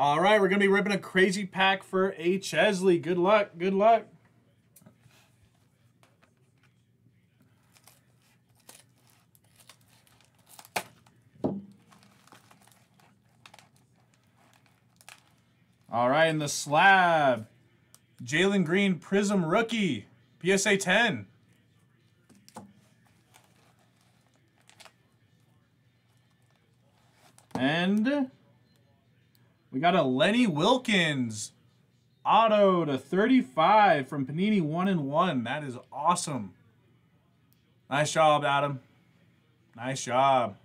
All right, we're going to be ripping a crazy pack for A. Chesley. Good luck. Good luck. All right, in the slab, Jalen Green Prizm Rookie, PSA 10. And we got a Lenny Wilkens auto to 35 from Panini 1 and 1. That is awesome. Nice job, Adam. Nice job.